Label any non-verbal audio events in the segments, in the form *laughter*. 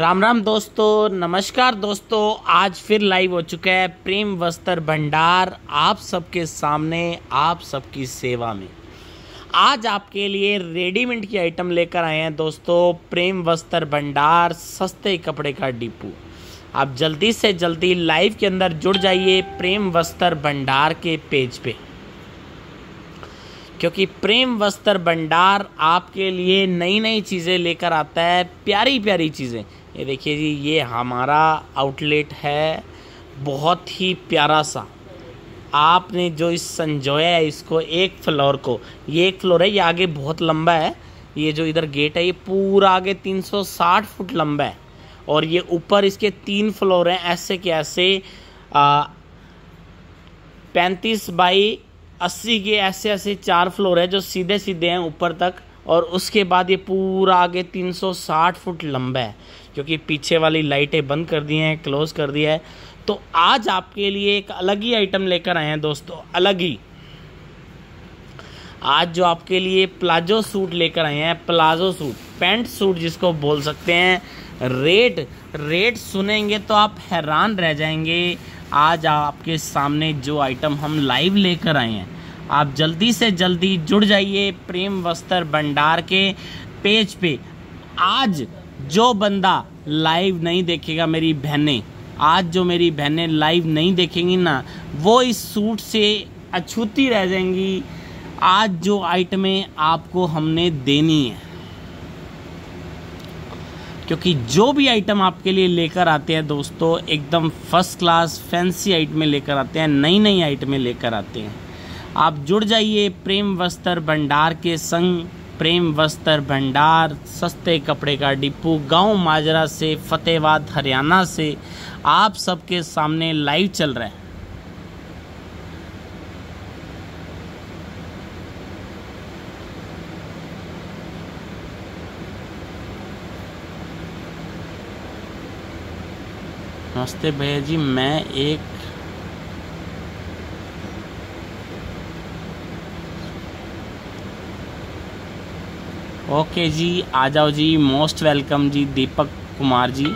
राम राम दोस्तों, नमस्कार दोस्तों, आज फिर लाइव हो चुका है प्रेम वस्त्र भंडार, आप सबके सामने, आप सबकी सेवा में। आज आपके लिए रेडीमेड की आइटम लेकर आए हैं दोस्तों, प्रेम वस्त्र भंडार, सस्ते कपड़े का डिपू। आप जल्दी से जल्दी लाइव के अंदर जुड़ जाइए प्रेम वस्त्र भंडार के पेज पे। क्योंकि प्रेम वस्त्र भंडार आपके लिए नई नई चीज़ें लेकर आता है प्यारी प्यारी चीज़ें। ये देखिए जी, ये हमारा आउटलेट है। बहुत ही प्यारा सा। आपने जो इस संजोया है, इसको एक फ्लोर को, ये एक फ्लोर है, ये आगे बहुत लंबा है। ये जो इधर गेट है, ये पूरा आगे 360 फुट लंबा है। और ये ऊपर इसके तीन फ्लोर हैं, ऐसे के ऐसे पैंतीस बाई अस्सी के ऐसे ऐसे चार फ्लोर है, जो सीधे सीधे हैं ऊपर तक। और उसके बाद ये पूरा आगे 360 फुट लंबा है। क्योंकि पीछे वाली लाइटें बंद कर दी हैं, क्लोज कर दिया है। तो आज आपके लिए एक अलग ही आइटम लेकर आए हैं दोस्तों, अलग ही। आज जो आपके लिए प्लाजो सूट लेकर आए हैं, प्लाजो सूट, पैंट सूट जिसको बोल सकते हैं रेट रेट सुनेंगे तो आप हैरान रह जाएँगे। आज आपके सामने जो आइटम हम लाइव लेकर आए हैं, आप जल्दी से जल्दी जुड़ जाइए प्रेम वस्त्र भंडार के पेज पे। आज जो बंदा लाइव नहीं देखेगा मेरी बहनें, आज जो मेरी बहनें लाइव नहीं देखेंगी ना, वो इस सूट से अछूती रह जाएँगी। आज जो आइटमें आपको हमने देनी है। क्योंकि जो भी आइटम आपके लिए लेकर आते हैं दोस्तों, एकदम फ़र्स्ट क्लास फैंसी आइटमें लेकर आते हैं नई नई आइटमें लेकर आते हैं। आप जुड़ जाइए प्रेम वस्त्र भंडार के संग। प्रेम वस्त्र, भंडार, सस्ते कपड़े का डिपू, गाँव माजरा से, फतेहबाद, हरियाणा से, आप सबके सामने लाइव चल रहा है। नमस्ते भैया जी, मैं एक ओके जी, आ जाओ जी। मोस्ट वेलकम जी, दीपक कुमार जी।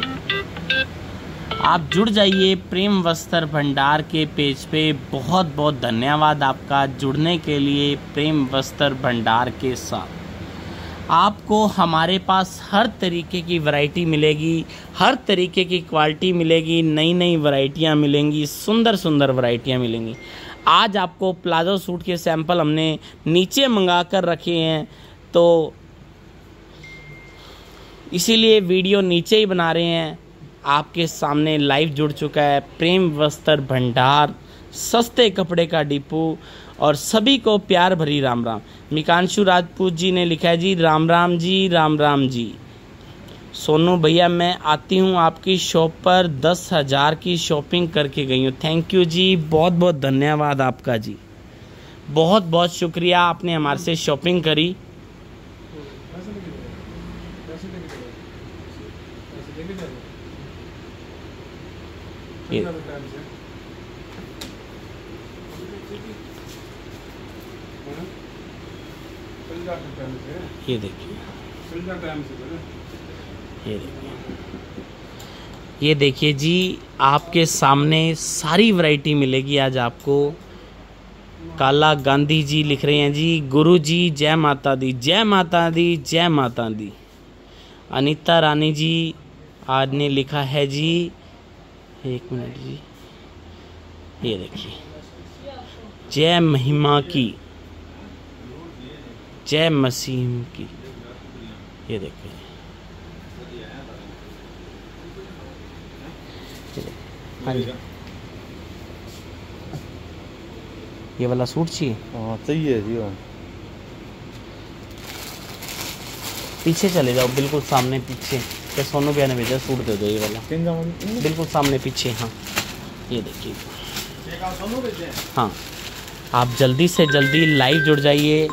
आप जुड़ जाइए प्रेम वस्त्र भंडार के पेज पे। बहुत बहुत धन्यवाद आपका जुड़ने के लिए प्रेम वस्त्र भंडार के साथ। आपको हमारे पास हर तरीके की वैरायटी मिलेगी, हर तरीके की क्वालिटी मिलेगी नई नई वैरायटियाँ मिलेंगी सुंदर सुंदर वैरायटियाँ मिलेंगी। आज आपको प्लाजो सूट के सैंपल हमने नीचे मंगा कर रखे हैं तो इसीलिए वीडियो नीचे ही बना रहे हैं। आपके सामने लाइव जुड़ चुका है प्रेम वस्त्र भंडार, सस्ते कपड़े का डिपो और सभी को प्यार भरी राम राम। मिकांशु राजपूत जी ने लिखा है, जी, राम राम जी, राम राम जी। सोनू भैया, मैं आती हूँ आपकी शॉप पर दस हज़ार की शॉपिंग करके गई हूँ। थैंक यू जी बहुत बहुत धन्यवाद आपका जी। बहुत बहुत शुक्रिया, आपने हमारे से शॉपिंग करी। ये देखिए। ये देखिए। ये देखिए जी, आपके सामने सारी वैरायटी मिलेगी आज आपको। काला गांधी जी लिख रहे हैं जी, गुरु जी, जय माता दी, जय माता दी, जय माता दी। अनीता रानी जी आज ने लिखा है जी एक मिनट जी। ये देखिए। जय महिमा की। जय मसीम की। ये देखिए। हाँ जी। ये वाला सूट चाहिए? हाँ चाहिए जी हाँ। पीछे चले जाओ बिल्कुल सामने पीछे। क्या सोनू भैया ने भेजा सूट दे दो ये वाला। बिल्कुल सामने पीछे हाँ। ये देखिए। हाँ। आप जल्दी से जल्दी लाइव जुड़ जाइए।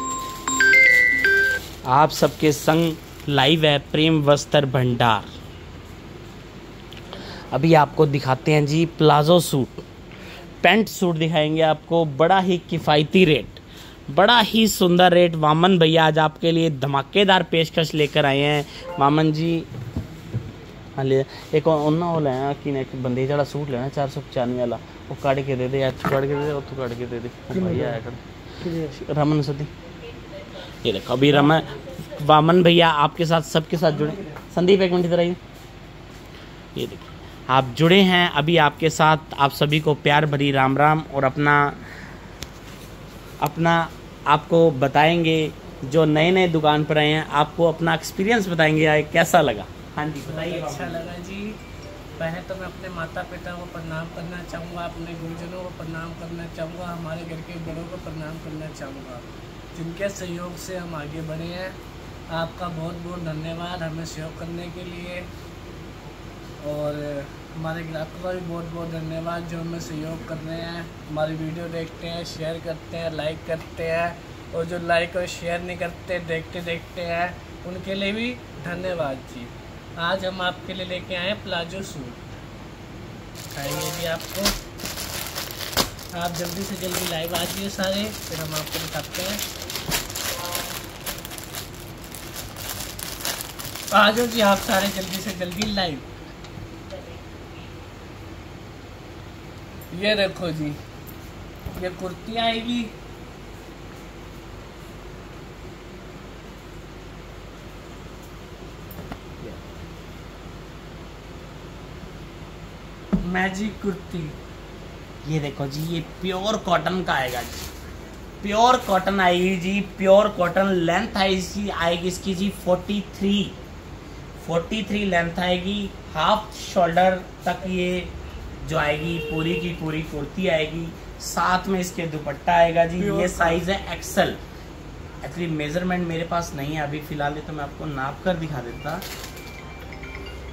आप सबके संग लाइव है प्रेम वस्त्र भंडार। अभी आपको दिखाते हैं जी प्लाजो सूट। पैंट सूट दिखाएँगे आपको बड़ा ही किफ़ायती रेट बड़ा ही सुंदर रेट वामन भैया आज आपके लिए धमाकेदार पेशकश लेकर आए हैं। वामन जी हाले एक ਉਹਨਾਂ ਉਹ ਲੈਣਾ ਕਿ ਨੇ ਇੱਕ ਬੰਦੇ ਜਿਹੜਾ ਸੂਟ ਲੈਣਾ 495 ਵਾਲਾ ਉਹ ਕੱਢ ਕੇ ਦੇ ਦੇ या ਕੱਢ ਕੇ ਦੇ ਦੇ ਉੱਥੋਂ ਕੱਢ ਕੇ ਦੇ ਦੇ ਉਹ भाई आया कर रमन सदी ये देखो अभी रमन वामन भैया आपके साथ सबके साथ जुड़े संदीप एक मिनट इधर आइए ये देखिए आप जुड़े हैं अभी आपके साथ आप सभी को प्यार भरी राम राम और अपना अपना आपको बताएंगे जो नए नए दुकान पर आए हैं आपको अपना एक्सपीरियंस बताएंगे आए कैसा लगा हाँ जी बताइए अच्छा लगा जी। पहले तो मैं अपने माता पिता को प्रणाम करना चाहूँगा अपने गुरुजनों को प्रणाम करना चाहूँगा हमारे घर के बड़ों को प्रणाम करना चाहूँगा। जिनके सहयोग से हम आगे बढ़े हैं आपका बहुत बहुत धन्यवाद हमें सहयोग करने के लिए। और हमारे ग्राहकों का भी बहुत बहुत धन्यवाद जो हमें सहयोग कर रहे हैं। हमारी वीडियो देखते हैं शेयर करते हैं लाइक करते हैं। और जो लाइक और शेयर नहीं करते देखते देखते हैं उनके लिए भी धन्यवाद जी। आज हम आपके लिए लेके आए हैं प्लाजो सूट। दिखाएँगे भी आपको। आप जल्दी से जल्दी लाइव आ जाइए सारे, फिर हम आपको दिखाते हैं। आ जाओ जी, आप सारे जल्दी से जल्दी लाइव ये देखो जी, ये कुर्ती आएगी। मैजिक कुर्ती ये देखो जी ये प्योर कॉटन का आएगा जी। प्योर कॉटन आएगी जी प्योर कॉटन लेंथ है इसकी आएगी इसकी जी 43 43 लेंथ आएगी हाफ़ शोल्डर तक ये जो आएगी पूरी की पूरी कुर्ती आएगी साथ में इसके दुपट्टा आएगा जी। ये साइज़ है एक्सल एक्चुअली मेज़रमेंट मेरे पास नहीं है अभी फ़िलहाल ये तो मैं आपको नाप कर दिखा देता।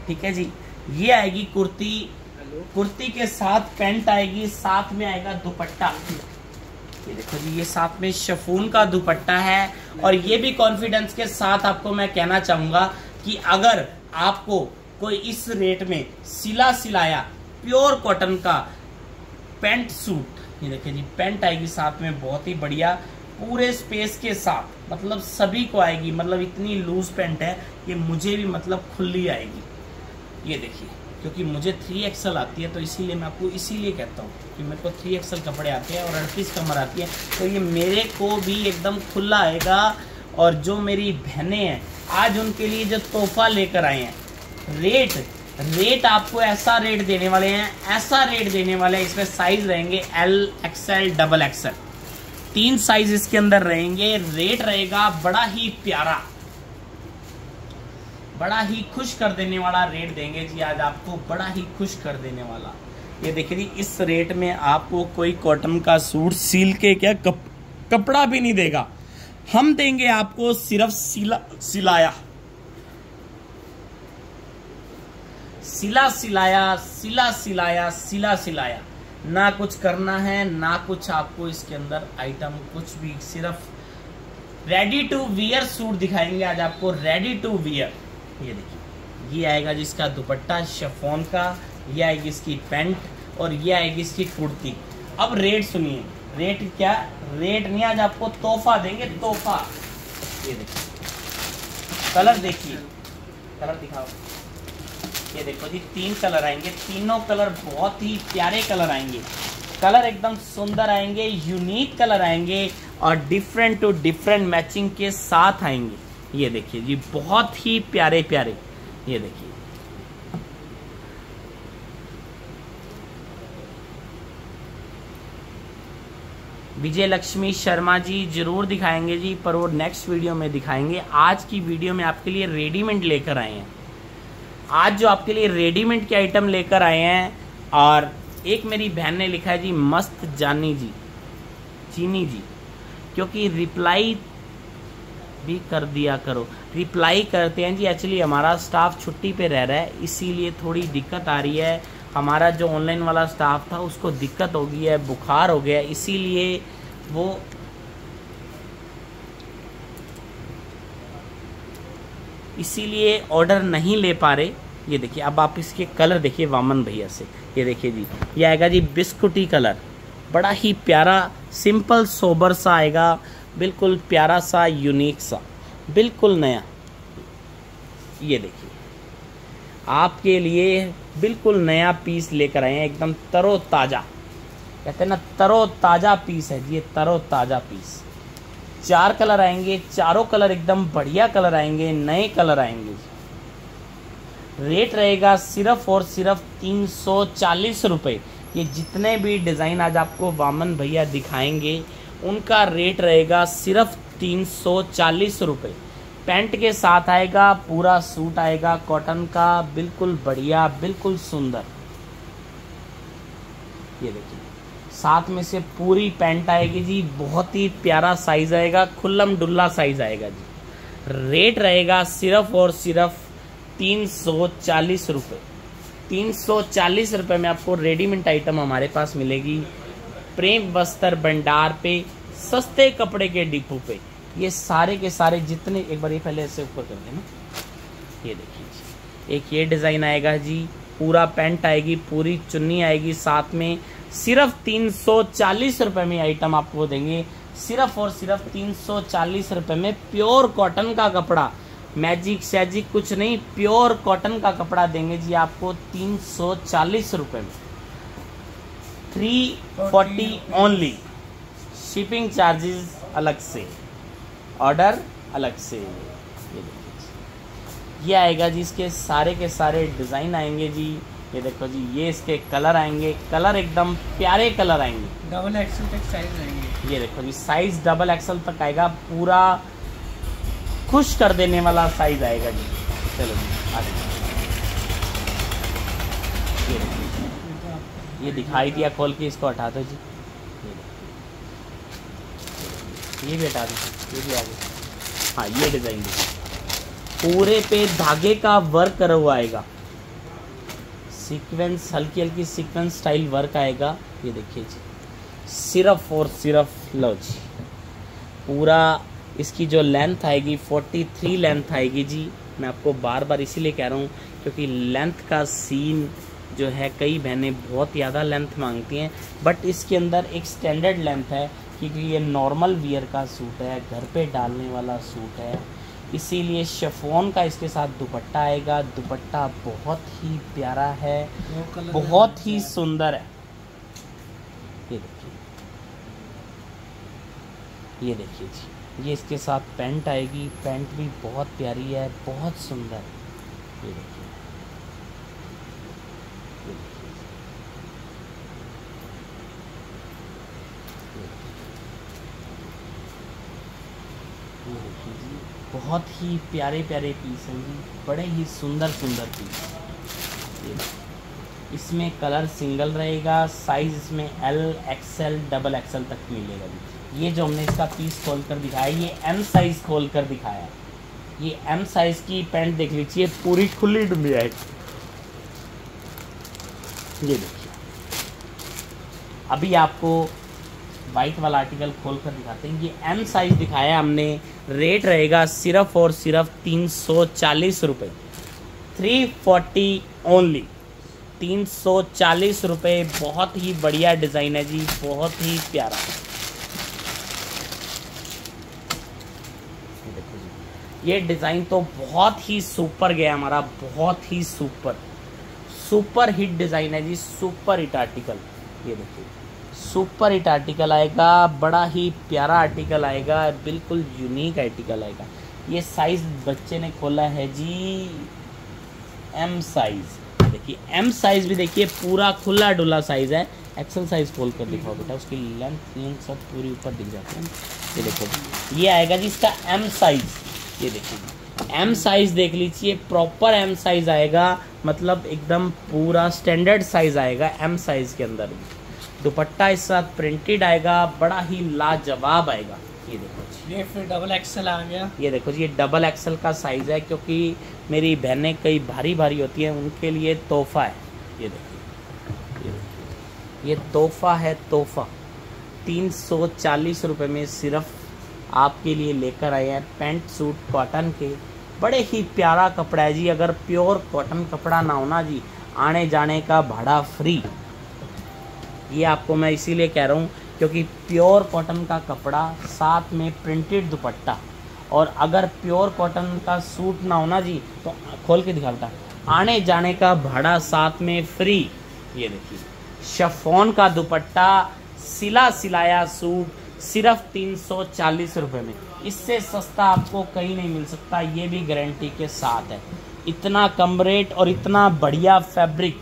ठीक है जी ये आएगी कुर्ती कुर्ती के साथ पैंट आएगी, साथ में आएगा दुपट्टा। ये देखो जी, ये साथ में शफून का दुपट्टा है और ये भी कॉन्फिडेंस के साथ आपको मैं कहना चाहूँगा कि अगर आपको कोई इस रेट में सिला सिलाया प्योर कॉटन का पेंट सूट ये देखिए जी पेंट आएगी साथ में, बहुत ही बढ़िया। पूरे स्पेस के साथ मतलब सभी को आएगी मतलब इतनी लूज पेंट है, ये मुझे भी मतलब खुली आएगी। ये देखिए। क्योंकि मुझे थ्री एक्सल आती है तो इसीलिए मैं आपको इसीलिए कहता हूँ कि मेरे को थ्री एक्सल कपड़े आते हैं और अड़तीस कमर आती है। तो ये मेरे को भी एकदम खुला आएगा और जो मेरी बहनें हैं, आज उनके लिए जो तोहफा लेकर आए हैं रेट रेट आपको ऐसा रेट देने वाले हैं, ऐसा रेट देने वाले हैं, इसमें साइज़ रहेंगे एल एक्सएल डबल एक्सएल तीन साइज़ इसके अंदर रहेंगे रेट रहेगा बड़ा ही प्यारा। बड़ा ही खुश कर देने वाला रेट देंगे जी आज आपको बड़ा ही खुश कर देने वाला। ये देखिए जी इस रेट में आपको कोई कॉटन का सूट सील के क्या कप, कपड़ा भी नहीं देगा। हम देंगे आपको सिर्फ़ सिला सिलाया। सिला सिलाया सिला सिलाया सिला सिलाया। ना कुछ करना है ना कुछ आपको इसके अंदर आइटम कुछ भी सिर्फ़ रेडी टू वियर सूट दिखाएँगे आज आपको रेडी टू वियर ये देखिए। ये आएगा जिसका दुपट्टा शफोन का, ये आएगी इसकी पैंट और ये आएगी इसकी कुर्ती। अब रेट सुनिए। रेट क्या? रेट नहीं, आज आपको तोहफा देंगे, तोहफा। ये देखिए। कलर देखिए। कलर दिखाओ। ये देखो जी, तीन कलर आएँगे। तीनों कलर बहुत ही प्यारे कलर आएँगे। कलर एकदम सुंदर आएँगे यूनिक कलर आएँगे और डिफरेंट टू डिफरेंट मैचिंग के साथ आएँगे। ये देखिए जी, बहुत ही प्यारे प्यारे। ये देखिए। विजय लक्ष्मी शर्मा जी ज़रूर दिखाएँगे जी, पर वो नेक्स्ट वीडियो में दिखाएँगे। आज की वीडियो में आपके लिए रेडीमेड लेकर आए हैं। आज जो आपके लिए रेडीमेड के आइटम लेकर आए हैं, और एक मेरी बहन ने लिखा है जी, मस्त जानी जी, चीनी जी, क्योंकि रिप्लाई भी कर दिया करो। रिप्लाई करते हैं जी एक्चुअली हमारा स्टाफ छुट्टी पे रह रहा है, इसीलिए थोड़ी दिक्कत आ रही है। हमारा जो ऑनलाइन वाला स्टाफ था, उसको दिक्कत हो गई है, बुखार हो गया इसीलिए वो इसीलिए ऑर्डर नहीं ले पा रहे। ये देखिए, अब आप इसके कलर देखिए, वामन भैया से। ये देखिए जी, ये आएगा जी बिस्कुटी कलर बड़ा ही प्यारा सिंपल सोबर सा आएगा। बिल्कुल प्यारा सा यूनिक सा, बिल्कुल नया। ये देखिए। आपके लिए बिल्कुल नया पीस लेकर आए हैं, एकदम तरो ताज़ा कहते हैं ना तरो ताज़ा पीस है ये तरो ताज़ा पीस चार कलर आएँगे, चारों कलर एकदम बढ़िया कलर आएँगे, नए कलर आएँगे। रेट रहेगा सिर्फ़ और सिर्फ़ तीन सौ चालीस रुपये ये जितने भी डिज़ाइन आज आपको वामन भैया दिखाएँगे उनका रेट रहेगा सिर्फ़ तीन सौ चालीस रुपये पैंट के साथ आएगा, पूरा सूट आएगा कॉटन का, बिल्कुल बढ़िया, बिल्कुल सुंदर। ये देखिए। साथ में से पूरी पैंट आएगी जी, बहुत ही प्यारा साइज़ आएगा, खुल्लम डुल्ला साइज़ आएगा जी। रेट रहेगा सिर्फ़ और सिर्फ़ तीन सौ चालीस रुपये तीन सौ चालीस रुपये में आपको रेडीमेड आइटम हमारे पास मिलेगी। प्रेम वस्त्र भंडार पे सस्ते कपड़े के डिपो पे। ये सारे के सारे जितने, एक बार ये पहले ऐसे ऊपर कर देना। ये देखिए जी। एक ये डिज़ाइन आएगा जी, पूरा पैंट आएगी, पूरी चुन्नी आएगी साथ में। सिर्फ़ तीन सौ चालीस रुपये में आइटम आपको देंगे। सिर्फ़ और सिर्फ़ तीन सौ चालीस रुपये में प्योर कॉटन का कपड़ा। मैजिक सैजिक कुछ नहीं प्योर कॉटन का कपड़ा देंगे जी आपको तीन सौ चालीस रुपये में। Three forty only shipping charges अलग से ऑर्डर अलग से। ये देखिए ये आएगा जी इसके सारे के सारे डिज़ाइन आएँगे जी। ये देखो जी ये इसके कलर आएँगे कलर एकदम प्यारे कलर आएँगे। डबल एक्सल तक साइज़ आएँगे। ये देखो जी साइज़ डबल एक्सल तक आएगा पूरा खुश कर देने वाला साइज़ आएगा जी। चलो जी आगे ये ये दिखाई दिया खोल के इसको हटा दो जी। ये भी हटा दो ये भी आ आगे हाँ ये डिज़ाइन पूरे पे धागे का वर्क करा हुआ आएगा। सीक्वेंस हल्की हल्की सीक्वेंस स्टाइल वर्क आएगा। ये देखिए जी। सिर्फ़ और सिर्फ़ लो जी पूरा इसकी जो लेंथ आएगी 43 लेंथ आएगी जी। मैं आपको बार बार इसीलिए कह रहा हूँ, क्योंकि लेंथ का सीन जो है, कई बहनें बहुत ज़्यादा लेंथ मांगती हैं बट इसके अंदर एक स्टैंडर्ड लेंथ है। क्योंकि ये नॉर्मल वियर का सूट है घर पे डालने वाला सूट है। इसीलिए शेफोन का इसके साथ दुपट्टा आएगा। दुपट्टा बहुत ही प्यारा है बहुत ही सुंदर है। ये देखिए। ये देखिए जी ये इसके साथ पैंट आएगी। पैंट भी बहुत प्यारी है बहुत सुंदर। है ये देखिए ये देखिए ये देखिए जी बहुत ही प्यारे प्यारे पीस हैं जी। बड़े ही सुंदर सुंदर पीस इसमें कलर सिंगल रहेगा साइज़ इसमें एल एक्सएल डबल एक्सएल तक मिलेगा जी। ये जो हमने इसका पीस खोल कर दिखाया, ये एम साइज़ खोल कर दिखाया। ये एम साइज़ की पैंट देख लीजिए, पूरी खुली डुली है। ये देखिए। अभी आपको वाइट वाला आर्टिकल खोल कर दिखाते हैं। ये एम साइज़ दिखाया हमने। रेट रहेगा सिर्फ़ और सिर्फ़ तीन सौ चालीस रुपये थ्री फोर्टी ओनली तीन सौ चालीस रुपये बहुत ही बढ़िया डिज़ाइन है जी। बहुत ही प्यारा। ये डिज़ाइन तो बहुत ही सुपर गया हमारा। बहुत ही सुपर सुपर हिट डिज़ाइन है जी। सुपर हिट आर्टिकल ये देखिए सुपर हिट आर्टिकल आएगा, बड़ा ही प्यारा आर्टिकल आएगा, बिल्कुल यूनिक आर्टिकल आएगा। ये साइज़ बच्चे ने खोला है जी एम साइज़ देखिए एम साइज़ भी देखिए, पूरा खुला डुला साइज़ है। एक्सल साइज़ खोल कर दिखाओ बेटा, उसकी लेंथ लेंथ सब पूरी ऊपर दिख जाती है। ये देखो, ये आएगा जी इसका एम साइज़ ये देखिए एम साइज़ देख लीजिए प्रॉपर एम साइज़ आएगा मतलब एकदम पूरा स्टैंडर्ड साइज़ आएगा एम साइज़ के अंदर भी। दुपट्टा इस साथ प्रिंटेड आएगा बड़ा ही लाजवाब आएगा। ये देखो जी। ये फिर डबल एक्सल आ गया। ये देखो जी ये डबल एक्सल का साइज़ है क्योंकि मेरी बहनें कई भारी भारी होती हैं उनके लिए तोहफा है। ये देखिए ये देखिए ये तोहफा है तोहफा। तीन सौ चालीस रुपये में सिर्फ़ आपके लिए लेकर आए हैं पैंट सूट कॉटन के। बड़े ही प्यारा कपड़ा है जी अगर प्योर कॉटन कपड़ा ना होना जी आने जाने का भाड़ा फ्री ये आपको मैं इसीलिए कह रहा हूँ क्योंकि प्योर कॉटन का कपड़ा साथ में प्रिंटेड दुपट्टा। और अगर प्योर कॉटन का सूट ना होना जी तो खोल के दिखा बेटा। आने जाने का भाड़ा साथ में फ्री ये देखिए। शफोन का दुपट्टा, सिला सिलाया सूट, सिर्फ़ तीन सौ चालीस रुपये में। इससे सस्ता आपको कहीं नहीं मिल सकता, ये भी गारंटी के साथ है। इतना कम रेट और इतना बढ़िया फैब्रिक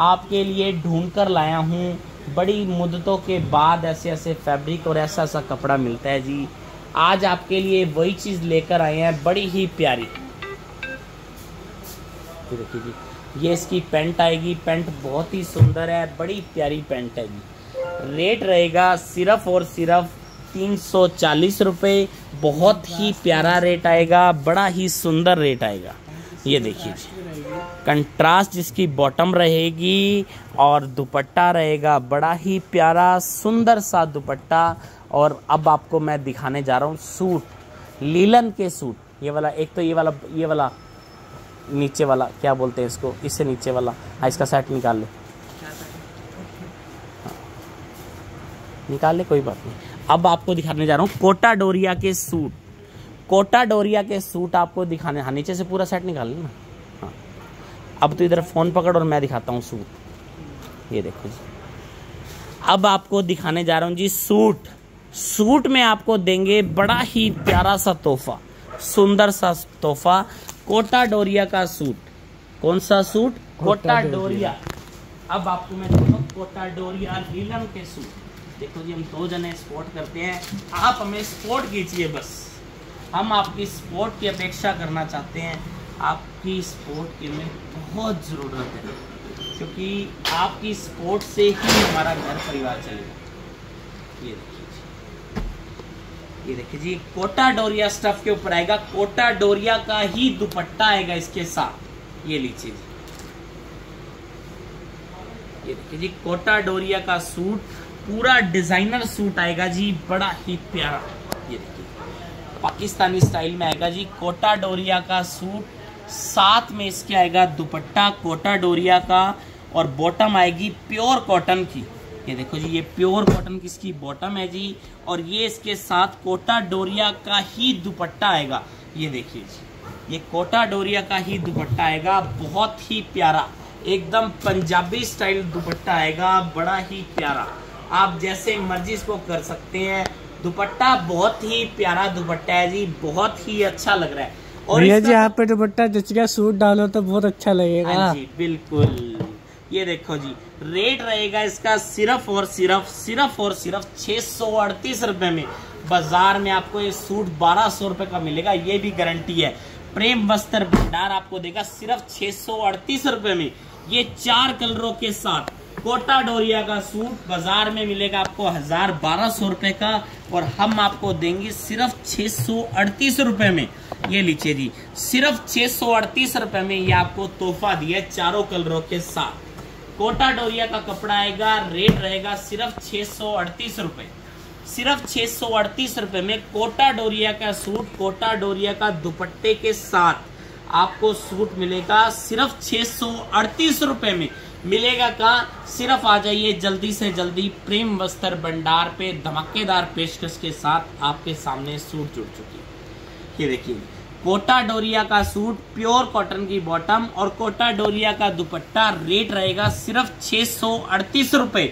आपके लिए ढूंढ कर लाया हूँ। बड़ी मुद्दतों के बाद ऐसे ऐसे फैब्रिक और ऐसा ऐसा कपड़ा मिलता है जी। आज आपके लिए वही चीज़ लेकर आए हैं, बड़ी ही प्यारी। देखिए जी, ये इसकी पेंट आएगी पेंट बहुत ही सुंदर है, बड़ी प्यारी पेंट है जी। रेट रहेगा सिर्फ़ और सिर्फ़ तीन सौ चालीस रुपये बहुत ही प्यारा रेट आएगा, बड़ा ही सुंदर रेट आएगा। ये देखिए जी। कंट्रास्ट जिसकी बॉटम रहेगी और दुपट्टा रहेगा। बड़ा ही प्यारा, सुंदर सा दुपट्टा। और अब आपको मैं दिखाने जा रहा हूँ सूट, लीलन के सूट। ये वाला, एक तो ये वाला ये वाला, नीचे वाला, क्या बोलते हैं इसको? इससे नीचे वाला। हाँ इसका सेट निकाल ले। हाँ। निकाल ले, कोई बात नहीं। अब आपको दिखाने जा रहा हूँ कोटा डोरिया के सूट। कोटा डोरिया के सूट आपको दिखाने हाँ नीचे से पूरा सेट निकाल लेना। अब तो इधर फ़ोन पकड़ और मैं दिखाता हूँ सूट। ये देखो जी। अब आपको दिखाने जा रहा हूँ जी सूट। सूट में आपको देंगे बड़ा ही प्यारा सा तोहफा सुंदर सा तोहफा कोटा डोरिया का सूट। कौन सा सूट? कोटा डोरिया। अब आपको मैं देखो कोटा डोरिया लीलम के सूट। देखो जी हम दो जने स्पोर्ट करते हैं। आप हमें स्पोर्ट कीजिए बस। हम आपकी स्पोर्ट की अपेक्षा करना चाहते हैं। आपकी स्पोर्ट की हमें बहुत ज़रूरत है, क्योंकि आपकी स्पोर्ट से ही हमारा घर परिवार चलेगा। ये देखिए ये देखिए जी, कोटा डोरिया स्टफ़ के ऊपर आएगा। कोटा डोरिया का ही दुपट्टा आएगा इसके साथ। ये लीजिए जी। ये देखिए जी, कोटा डोरिया का सूट, पूरा डिज़ाइनर सूट आएगा जी, बड़ा ही प्यारा। ये देखिए, पाकिस्तानी स्टाइल में आएगा जी, कोटा डोरिया का सूट साथ में इसके आएगा दुपट्टा, कोटा डोरिया का, और बॉटम आएगी प्योर कॉटन की। ये देखो जी, ये प्योर कॉटन की इसकी बॉटम है जी, और ये इसके साथ कोटा डोरिया का ही दुपट्टा आएगा। ये देखिए जी, ये कोटा डोरिया का ही दुपट्टा आएगा, बहुत ही प्यारा, एकदम पंजाबी स्टाइल दुपट्टा आएगा, बड़ा ही प्यारा। आप जैसे मर्ज़ी इसको कर सकते हैं। दुपट्टा बहुत ही प्यारा दुपट्टा है जी, बहुत ही अच्छा लग रहा है। और भैया जी आप पे दुपट्टा जच गया सूट डालो तो बहुत अच्छा लगेगा। हाँ जी बिल्कुल। ये देखो जी रेट रहेगा इसका सिर्फ़ और सिर्फ़ सिर्फ़ और सिर्फ़ छह सौ अड़तीस रुपए में। बाज़ार में आपको ये सूट बारह सौ रुपए का मिलेगा ये भी गारंटी है। प्रेम वस्त्र भंडार आपको देगा सिर्फ़ छह सौ अड़तीस रुपए में। ये चार कलरों के साथ कोटा डोरिया का सूट बाज़ार में मिलेगा आपको हज़ार बारह सौ रुपए का और हम आपको देंगे सिर्फ़ छह सौ अड़तीस रुपए में। ये लीजिए जी, सिर्फ़ छह सौ अड़तीस रुपए में ये आपको तोहफा दिया चारों कलरों के साथ। कोटा डोरिया का कपड़ा आएगा, रेट रहेगा सिर्फ़ छह सौ अड़तीस रुपए। सिर्फ़ छह सौ अड़तीस रुपए में कोटा डोरिया का सूट, कोटा डोरिया का दुपट्टे के साथ आपको सूट मिलेगा सिर्फ़ छह सौ अड़तीस रुपए में। मिलेगा कहा? सिर्फ़ आ जाइए जल्दी से जल्दी प्रेम वस्त्र भंडार पे, धमाकेदार पेशकश के साथ आपके सामने सूट जुड़ चुकी है। ये देखिए कोटा डोरिया का सूट, प्योर कॉटन की बॉटम और कोटा डोरिया का दुपट्टा रेट रहेगा सिर्फ़ छह सौ अड़तीस रुपए।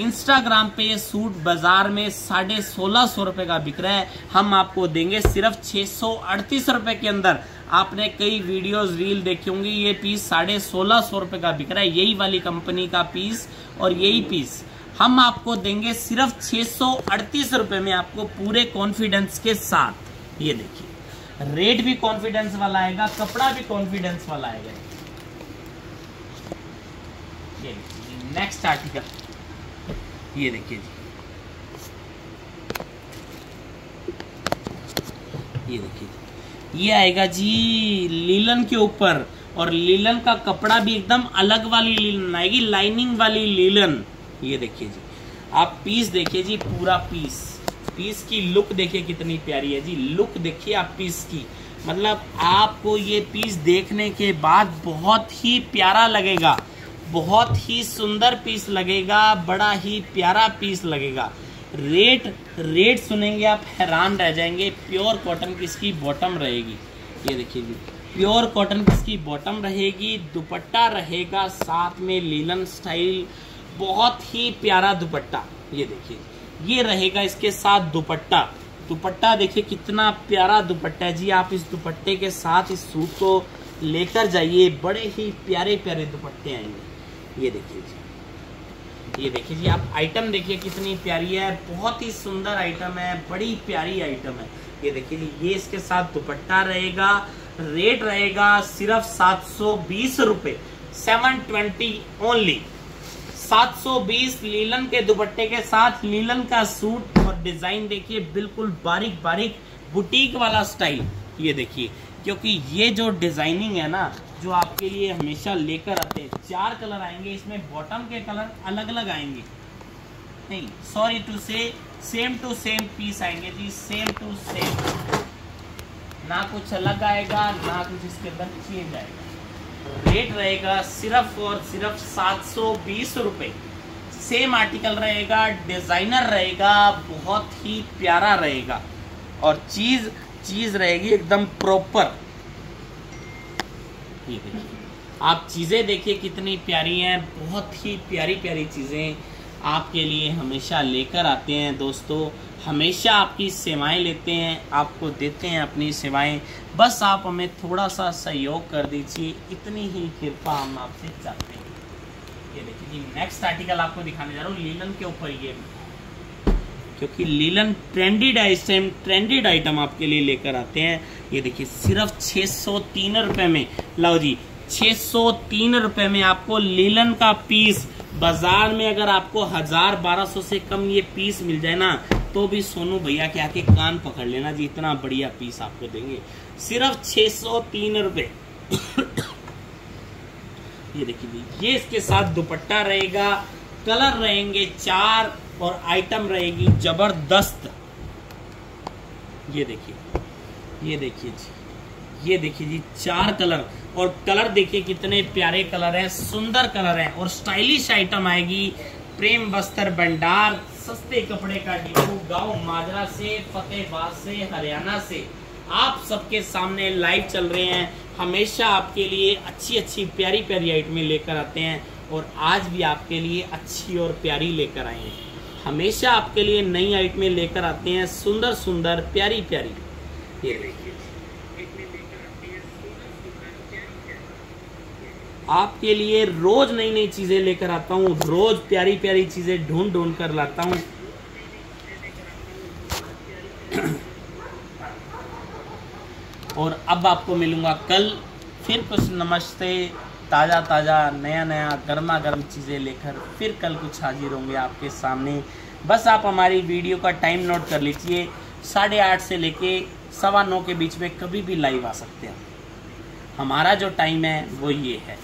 इंस्टाग्राम पे ये सूट बाज़ार में साढ़े सोलह सौ रुपए का बिक रहा है। हम आपको देंगे सिर्फ़ छह सौ अड़तीस रुपए के अंदर। आपने कई वीडियोस, रील देखी होंगी, ये पीस साढ़े सोलह सौ रुपए का बिक रहा है। यही वाली कंपनी का पीस और यही पीस। हम आपको देंगे सिर्फ़ छह सौ अड़तीस रुपए में आपको पूरे कॉन्फिडेंस के साथ। ये देखिए। रेट भी कॉन्फिडेंस वाला आएगा, कपड़ा भी कॉन्फिडेंस वाला आएगा। ये नेक्स्ट आर्टिकल ये देखिए जी। ये देखिए ये आएगा जी लीलन के ऊपर, और लीलन का कपड़ा भी एकदम अलग वाली लीलन आएगी लाइनिंग वाली लीलन। ये देखिए जी। आप पीस देखिए जी, पूरा पीस पीस की लुक देखिए कितनी प्यारी है जी। लुक देखिए आप पीस की। मतलब आपको ये पीस देखने के बाद बहुत ही प्यारा लगेगा। बहुत ही सुंदर पीस लगेगा, बड़ा ही प्यारा पीस लगेगा। रेट रेट सुनेंगे आप, हैरान रह जाएँगे। प्योर कॉटन की इसकी बॉटम रहेगी? ये देखिए जी। प्योर कॉटन की इसकी बॉटम रहेगी? दुपट्टा रहेगा साथ में लीलन स्टाइल बहुत ही प्यारा दुपट्टा। ये देखिए। ये रहेगा इसके साथ दुपट्टा। दुपट्टा देखिए, कितना प्यारा दुपट्टा है। जी, आप इस दुपट्टे के साथ इस सूट को लेकर जाइए। बड़े ही प्यारे प्यारे दुपट्टे आएँगे। ये देखिए जी। ये देखिए जी, आप आइटम देखिए, कितनी प्यारी है। बहुत ही सुंदर आइटम है, बड़ी प्यारी आइटम है। ये देखिए जी, ये इसके साथ दुपट्टा रहेगा। रेट रहेगा सिर्फ़ सात सौ बीस रुपए सेवन ट्वेंटी ओनली 720 लीलन के दुपट्टे के साथ लीलन का सूट और डिज़ाइन देखिए, बिल्कुल बारीक बारीक बुटीक वाला स्टाइल, ये देखिए। क्योंकि ये जो डिज़ाइनिंग है ना, जो आपके लिए हमेशा लेकर आते हैं, चार कलर आएँगे, इसमें बॉटम के कलर अलग अलग आएँगे। नहीं सॉरी टू से सेम टू सेम पीस आएँगे जी सेम टू सेम ना कुछ अलग आएगा, ना कुछ इसके अंदर चेंज आएगा। रेट रहेगा सिर्फ़ और सिर्फ़ सात सौ बीस रुपये सेम आर्टिकल रहेगा डिज़ाइनर रहेगा, बहुत ही प्यारा रहेगा। और चीज़ चीज़ रहेगी एकदम प्रॉपर आप चीज़ें देखिए कितनी प्यारी हैं, बहुत ही प्यारी प्यारी चीज़ें आपके लिए हमेशा लेकर आते हैं दोस्तों। हमेशा आपकी सेवाएँ लेते हैं, आपको देते हैं अपनी सेवाएँ। बस आप हमें थोड़ा सा सहयोग कर दीजिए, इतनी ही कृपा हम आपसे चाहते हैं। ये देखिए जी नेक्स्ट आर्टिकल आपको दिखाने जा रहा हूँ, लीलन के ऊपर ये। क्योंकि लीलन ट्रेंडेड इस टाइम ट्रेंडेड आइटम आपके लिए लेकर आते हैं। ये देखिए, सिर्फ़ छः सौ तीन रुपये में। लो जी छः सौ तीन रुपये में आपको लीलन का पीस बाज़ार में अगर आपको हज़ार बारह सौ से कम ये पीस मिल जाए ना तो भी सोनू भैया के आके कान पकड़ लेना जी, इतना बढ़िया पीस आपको देंगे। सिर्फ़ छह सौ तीन रुपए। ये देखिए जी, ये इसके साथ दुपट्टा रहेगा, कलर रहेंगे चार और आइटम रहेगी ज़बरदस्त। ये देखिए ये देखिए जी, ये देखिए जी, चार कलर। और कलर देखिए कितने प्यारे कलर हैं, सुंदर कलर हैं और स्टाइलिश आइटम आएगी प्रेम बस्तर भंडार सस्ते कपड़े का डिपो गाँव माजरा से, फतेहबाद से, हरियाणा से। आप सबके सामने लाइव चल रहे हैं। हमेशा आपके लिए अच्छी अच्छी प्यारी प्यारी आइटमें लेकर आते हैं और आज भी आपके लिए अच्छी और प्यारी लेकर आए हैं। हमेशा आपके लिए नई आइटमें लेकर आते हैं। सुंदर सुंदर प्यारी प्यारी ये देखिए। आपके लिए रोज नई नई चीज़ें लेकर आता हूँ, रोज प्यारी प्यारी चीज़ें ढूंढ ढूंढ कर लाता हूँ। *clears throat* और अब आपको मिलूँगा कल, फिर कुछ नमस्ते ताज़ा ताज़ा नया नया गर्मा गर्म चीज़ें लेकर फिर कल कुछ हाजिर होंगे आपके सामने। बस आप हमारी वीडियो का टाइम नोट कर लीजिए, साढ़े आठ से लेके सवा नौ के बीच में कभी भी लाइव आ सकते हैं। हमारा जो टाइम है वो ये है।